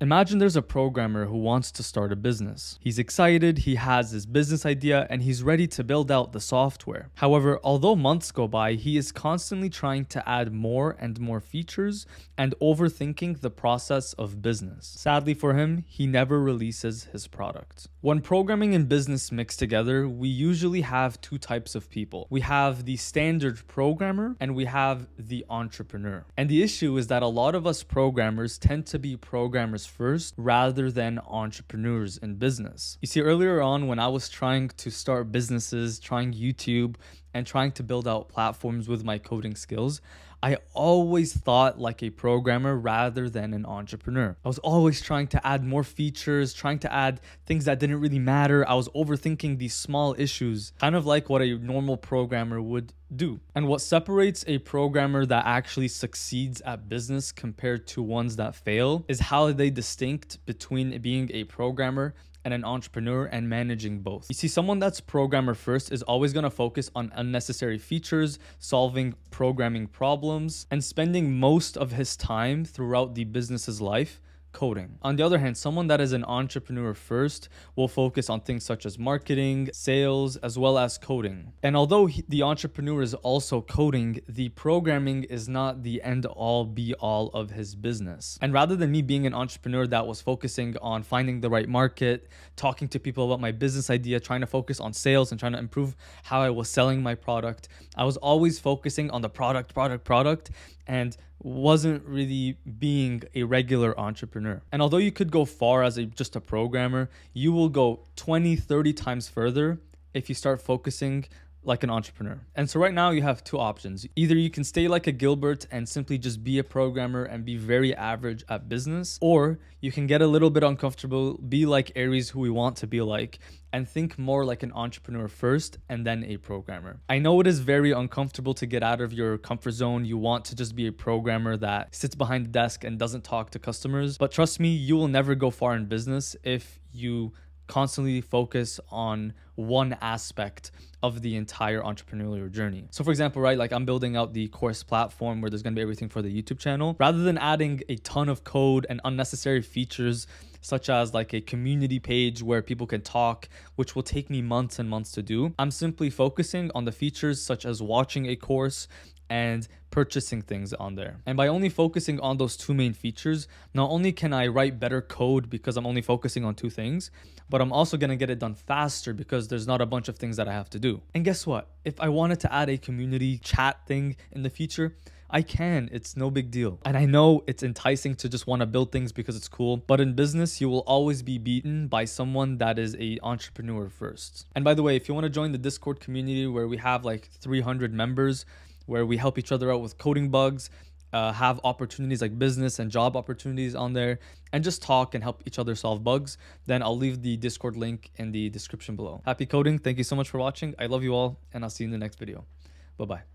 Imagine there's a programmer who wants to start a business. He's excited, he has his business idea, and he's ready to build out the software. However, although months go by, he is constantly trying to add more and more features and overthinking the process of business. Sadly for him, he never releases his product. When programming and business mix together, we usually have two types of people. We have the standard programmer and we have the entrepreneur. And the issue is that a lot of us programmers tend to be programmers first rather than entrepreneurs in business. You see, earlier on when I was trying to start businesses, trying YouTube, and trying to build out platforms with my coding skills, I always thought like a programmer rather than an entrepreneur. I was always trying to add more features, trying to add things that didn't really matter. I was overthinking these small issues, kind of like what a normal programmer would do. And what separates a programmer that actually succeeds at business compared to ones that fail is how they distinct between being a programmer and an entrepreneur and managing both. You see, someone that's programmer first is always going to focus on unnecessary features, solving programming problems, and spending most of his time throughout the business's life coding. On the other hand, someone that is an entrepreneur first will focus on things such as marketing, sales, as well as coding. And although he, the entrepreneur is also coding, the programming is not the end all be all of his business. And rather than me being an entrepreneur that was focusing on finding the right market, talking to people about my business idea, trying to focus on sales and trying to improve how I was selling my product, I was always focusing on the product, product, product, and wasn't really being a regular entrepreneur. And although you could go far as a, just a programmer, you will go 20, 30 times further if you start focusing like an entrepreneur. And so right now you have two options. Either you can stay like a Gilbert and simply just be a programmer and be very average at business, or you can get a little bit uncomfortable, be like Aries who we want to be like, and think more like an entrepreneur first and then a programmer. I know it is very uncomfortable to get out of your comfort zone. You want to just be a programmer that sits behind the desk and doesn't talk to customers, but trust me, you will never go far in business if you constantly focus on one aspect of the entire entrepreneurial journey. So for example, right, like I'm building out the course platform where there's going to be everything for the YouTube channel. Rather than adding a ton of code and unnecessary features such as like a community page where people can talk, which will take me months and months to do. I'm simply focusing on the features such as watching a course and purchasing things on there. And by only focusing on those two main features, not only can I write better code because I'm only focusing on two things, but I'm also to get it done faster because there's not a bunch of things that I have to do. And guess what? If I wanted to add a community chat thing in the future, I can. It's no big deal. And I know it's enticing to just want to build things because it's cool, but in business, you will always be beaten by someone that is a entrepreneur first. And by the way, if you want to join the Discord community where we have like 300 members, where we help each other out with coding bugs, uh, have opportunities like business and job opportunities on there, and just talk and help each other solve bugs, then I'll leave the Discord link in the description below. Happy coding. Thank you so much for watching. I love you all, and I'll see you in the next video. Bye bye.